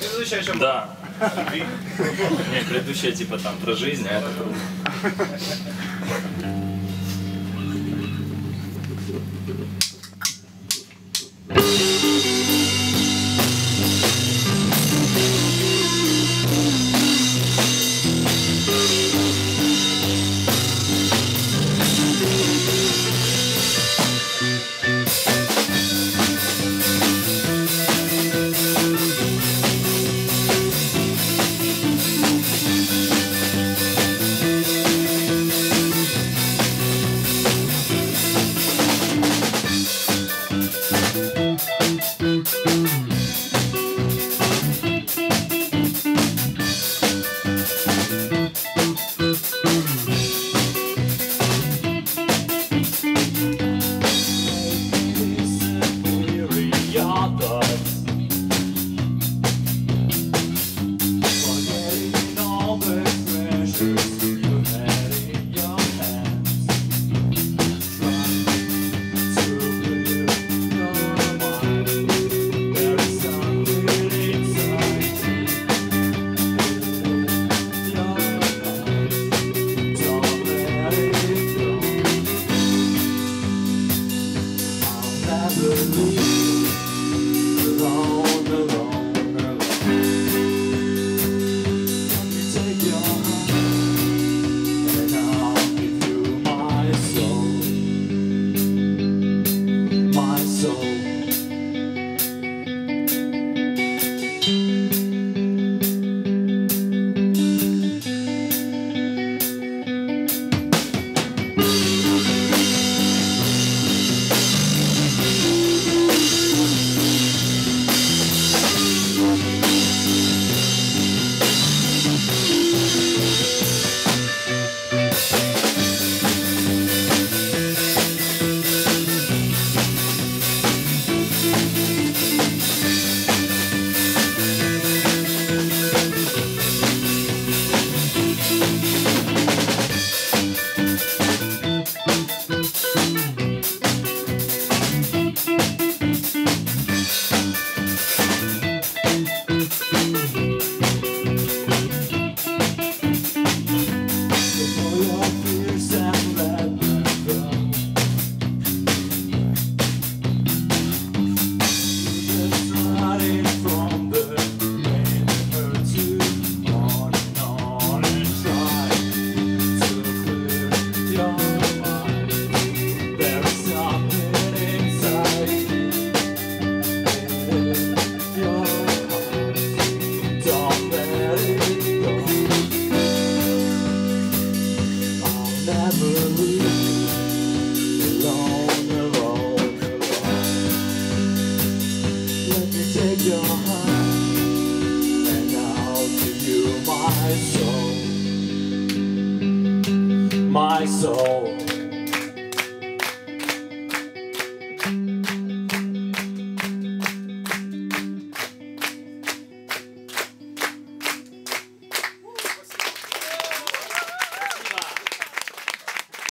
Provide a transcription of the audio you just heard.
предыдущая еще Да. Не, предыдущая типа там про жизнь, а это про... my soul, my soul.